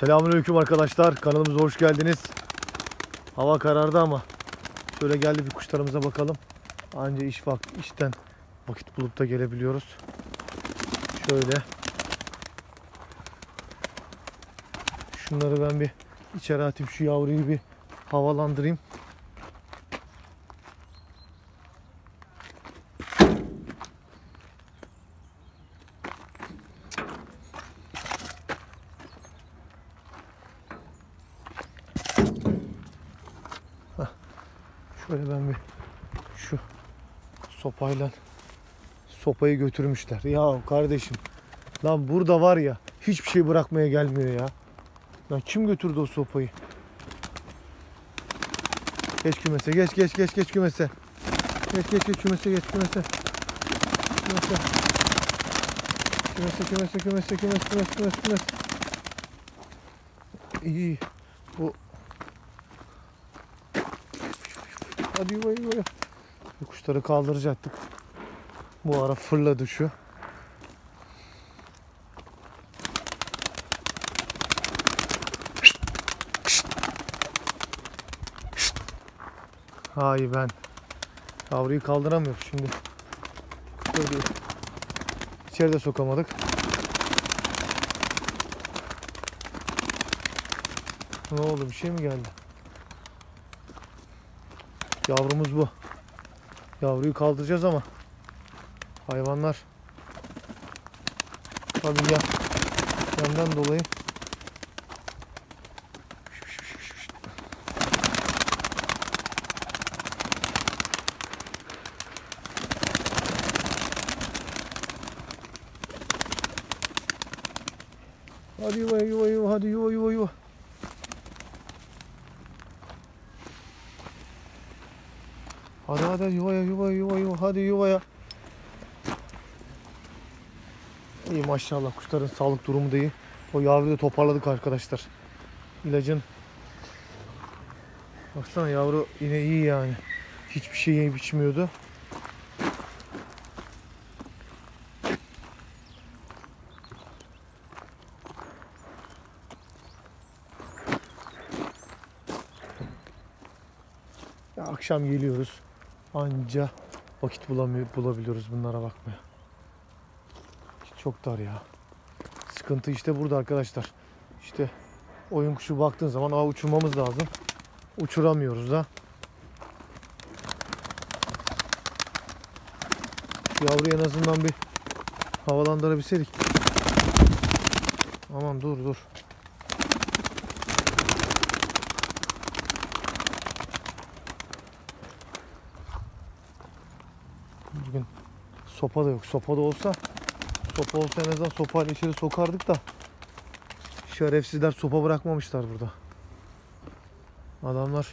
Selamünaleyküm arkadaşlar. Kanalımıza hoş geldiniz. Hava karardı ama şöyle geldi bir kuşlarımıza bakalım. Anca iş vakti, işten vakit bulup da gelebiliyoruz. Şöyle. Şunları ben bir içeri atayım. Şu yavruyu bir havalandırayım. Şöyle ben bir şu sopayla sopayı götürmüşler. Ya kardeşim lan burada var ya hiçbir şey bırakmaya gelmiyor ya. Lan kim götürdü o sopayı? Geç kümese geç geç geç geç kümese. Geç geç geç kümese geç kümese. Kümese. Kümese kümese kümese kümese kümese kümese kümese. İyi. Bu Hadi yuva yuva yuva. Bu Kuşları kaldıracaktık. Bu ara fırladı şu. Hay ben. Yavruyu kaldıramıyorum şimdi. Böyle içeri de sokamadık. Ne oldu bir şey mi geldi? Yavrumuz bu. Yavruyu kaldıracağız ama. Hayvanlar. Tabii ya yandan dolayı. Hadi yuva yuva yuva hadi yuva yuva yuva. Hadi hadi yuvaya yuva yuva yuva hadi yuvaya. İyi maşallah kuşların sağlık durumu da iyi. O yavruyu da toparladık arkadaşlar. İlacın Baksana yavru yine iyi yani. Hiçbir şey yiyip içmiyordu. Akşam geliyoruz. Anca vakit bulamıyor, bulabiliyoruz bunlara bakmaya. Çok dar ya. Sıkıntı işte burada arkadaşlar. İşte oyun kuşu baktığın zaman aa uçurmamız lazım. Uçuramıyoruz da. Şu Yavruyu en azından bir havalandırabilseydik. Aman dur dur. Bugün sopa da yok. Sopa da olsa sopa olsa en azından sopayla içeri sokardık da şerefsizler sopa bırakmamışlar burada. Adamlar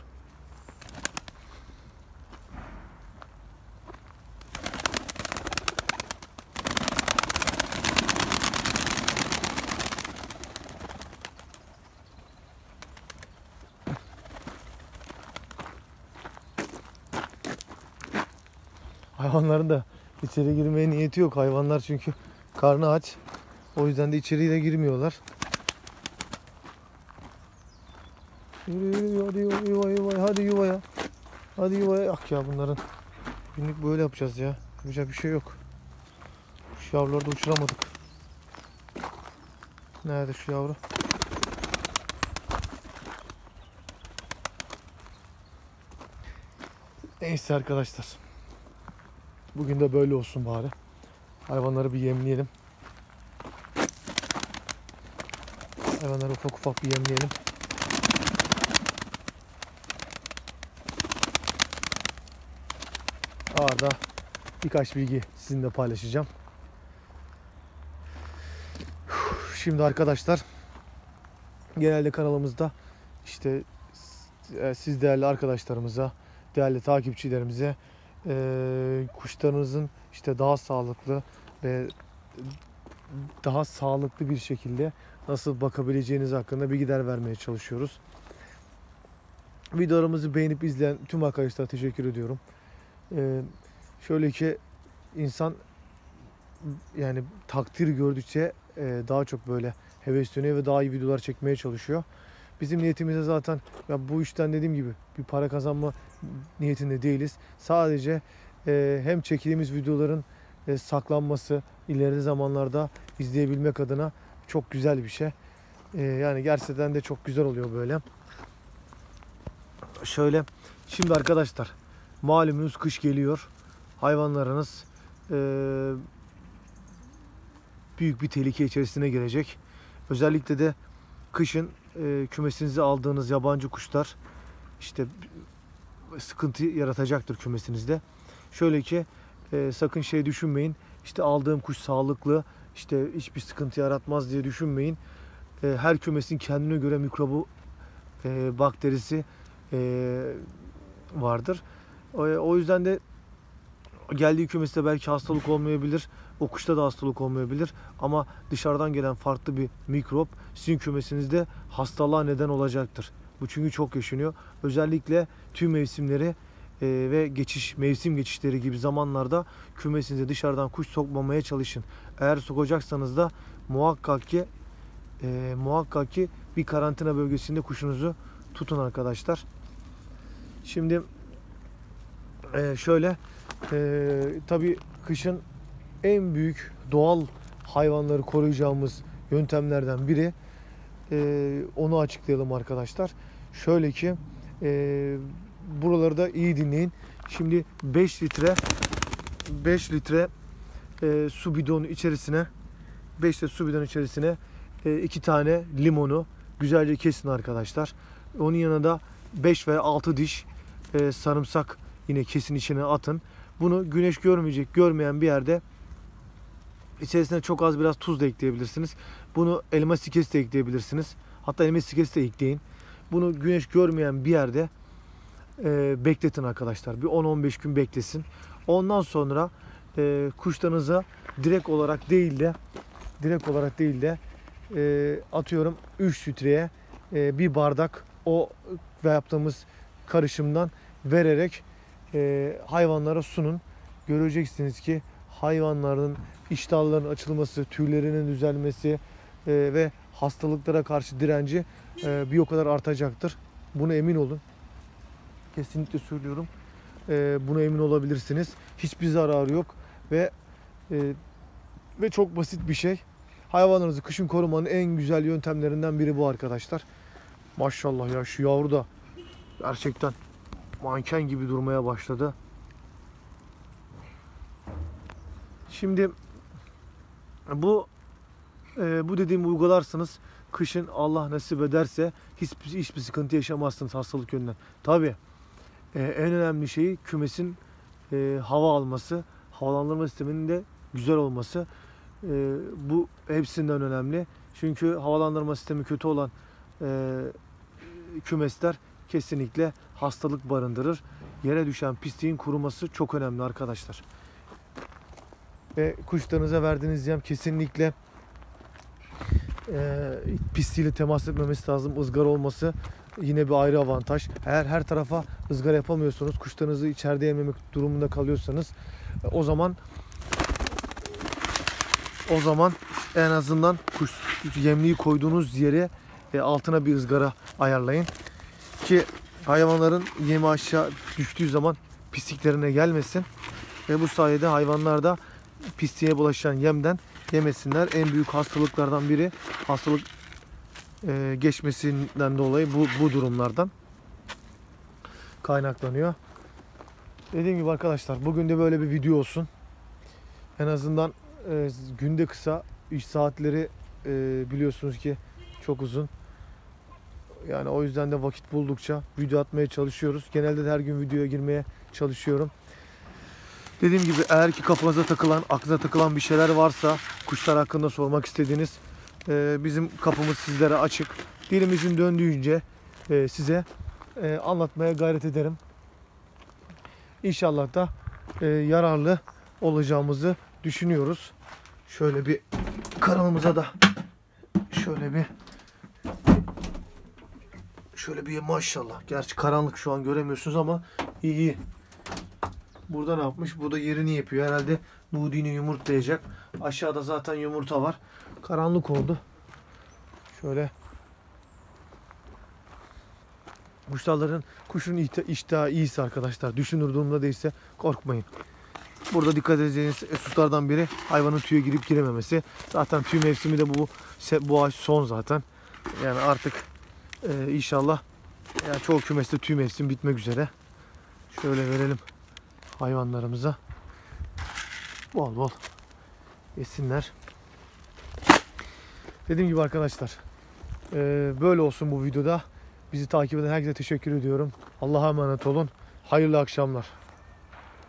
Hayvanların da içeri girmeye niyeti yok. Hayvanlar çünkü karnı aç. O yüzden de içeriye de girmiyorlar. Yürü yürü hadi yuva yuva yuva hadi yuvaya. Hadi yuvaya. Ah ya bunların günlük böyle yapacağız ya. Yapacak bir şey yok. Şu yavruları da uçuramadık. Nerede şu yavru? Neyse arkadaşlar. Bugün de böyle olsun bari. Hayvanları bir yemleyelim. Hayvanları ufak ufak bir yemleyelim. Arada birkaç bilgi sizinle paylaşacağım. Şimdi arkadaşlar genelde kanalımızda işte e, siz değerli arkadaşlarımıza, değerli takipçilerimize e, kuşlarınızın işte daha sağlıklı ve daha sağlıklı bir şekilde nasıl bakabileceğiniz hakkında bilgiler vermeye çalışıyoruz. Videolarımızı beğenip izleyen tüm arkadaşlara teşekkür ediyorum. E, şöyle ki insan yani takdir gördükçe e, daha çok böyle hevesleniyor ve daha iyi videolar çekmeye çalışıyor. Bizim niyetimiz de zaten ya bu işten dediğim gibi bir para kazanma niyetinde değiliz. Sadece e, hem çektiğimiz videoların e, saklanması, ileride zamanlarda izleyebilmek adına çok güzel bir şey. E, yani gerçekten de çok güzel oluyor böyle. Şöyle şimdi arkadaşlar malumunuz kış geliyor. Hayvanlarınız e, büyük bir tehlike içerisine girecek. Özellikle de kışın e, kümesinize aldığınız yabancı kuşlar işte sıkıntı yaratacaktır kümesinizde. Şöyle ki e, sakın şey düşünmeyin. İşte aldığım kuş sağlıklı, işte hiçbir sıkıntı yaratmaz diye düşünmeyin. E, her kümesin kendine göre mikrobu, e, bakterisi e, vardır. O, o yüzden de geldiği kümeste belki hastalık olmayabilir. O kuşta da hastalık olmayabilir. Ama dışarıdan gelen farklı bir mikrop sizin kümesinizde hastalığa neden olacaktır. Bu çünkü çok yaşanıyor. Özellikle tüm mevsimleri e, ve geçiş mevsim geçişleri gibi zamanlarda kümesinize dışarıdan kuş sokmamaya çalışın. Eğer sokacaksanız da muhakkak ki e, muhakkak ki bir karantina bölgesinde kuşunuzu tutun arkadaşlar. Şimdi e, şöyle e, tabii kışın en büyük doğal hayvanları koruyacağımız yöntemlerden biri e, onu açıklayalım arkadaşlar. Şöyle ki e, buraları da iyi dinleyin. Şimdi 5 litre 5 litre e, su bidonu içerisine 5 litre su bidonu içerisine e, iki tane limonu güzelce kesin arkadaşlar. Onun yanına da 5 veya 6 diş e, sarımsak yine kesin içine atın. Bunu güneş görmeyecek, görmeyen bir yerde içerisine çok az biraz tuz da ekleyebilirsiniz. Bunu elma sikesi de ekleyebilirsiniz. Hatta elma sikesi de ekleyin. Bunu güneş görmeyen bir yerde e, bekletin arkadaşlar. Bir 10-15 gün beklesin. Ondan sonra e, kuşlarınıza direkt olarak değil de direkt olarak değil de e, atıyorum 3 litreye e, bir bardak o ve yaptığımız karışımdan vererek e, hayvanlara sunun. Göreceksiniz ki hayvanların iştahlarının açılması, tüylerinin düzelmesi e, ve hastalıklara karşı direnci e, bir o kadar artacaktır. Buna emin olun. Kesinlikle söylüyorum. E, buna emin olabilirsiniz. Hiçbir zararı yok ve ve çok basit bir şey. Hayvanlarınızı kışın korumanın en güzel yöntemlerinden biri bu arkadaşlar. Maşallah ya şu yavru da gerçekten manken gibi durmaya başladı. Şimdi bu e, bu dediğim uygularsanız kışın Allah nasip ederse hiçbir, hiçbir sıkıntı yaşamazsınız hastalık yönünden. Tabi en önemli şeyi kümesin e, hava alması, havalandırma sisteminin de güzel olması. E, bu hepsinden önemli. Çünkü havalandırma sistemi kötü olan e, kümesler kesinlikle hastalık barındırır. Yere düşen pisliğin kuruması çok önemli arkadaşlar. Ve kuşlarınıza verdiğiniz yem kesinlikle e, pisliğiyle temas etmemesi lazım. ızgara olması yine bir ayrı avantaj. Eğer her tarafa ızgara yapamıyorsanız, kuşlarınızı içeride yememek durumunda kalıyorsanız e, o zaman o zaman en azından kuş yemliği koyduğunuz yere e, altına bir ızgara ayarlayın ki hayvanların yemi aşağı düştüğü zaman pisliklerine gelmesin ve bu sayede hayvanlar da pisliğe bulaşan yemden yemesinler. En büyük hastalıklardan biri hastalık e, geçmesinden dolayı bu, bu durumlardan kaynaklanıyor. Dediğim gibi arkadaşlar bugün de böyle bir video olsun. En azından e, günde kısa iş saatleri e, biliyorsunuz ki çok uzun. Yani o yüzden de vakit buldukça video atmaya çalışıyoruz. Genelde de her gün videoya girmeye çalışıyorum. Dediğim gibi eğer ki kafanıza takılan, aklınıza takılan bir şeyler varsa kuşlar hakkında sormak istediğiniz e, bizim kapımız sizlere açık. Dilimizin döndüğünce e, size e, anlatmaya gayret ederim. İnşallah da e, yararlı olacağımızı düşünüyoruz. Şöyle bir kanalımıza da şöyle bir şöyle bir maşallah. Gerçi karanlık şu an göremiyorsunuz ama iyi iyi. Burada ne yapmış? Burada yerini yapıyor. Herhalde Nudi'ni yumurtlayacak. Aşağıda zaten yumurta var. Karanlık oldu. Şöyle Kuşların kuşun iştahı iyiyse arkadaşlar düşünür durumda değilse korkmayın. Burada dikkat edeceğiniz hususlardan biri hayvanın tüye girip girememesi. Zaten tüy mevsimi de bu bu ay son zaten. Yani artık e, inşallah yani çoğu kümeste tüy mevsimi bitmek üzere. Şöyle verelim hayvanlarımıza. Bol bol yesinler. Dediğim gibi arkadaşlar e, böyle olsun bu videoda. Bizi takip eden herkese teşekkür ediyorum. Allah'a emanet olun. Hayırlı akşamlar.